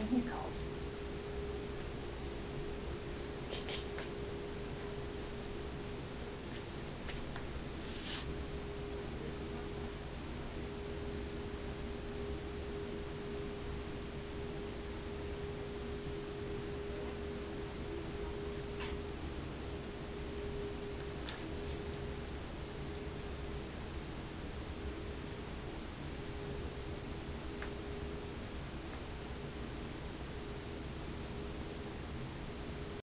and he called.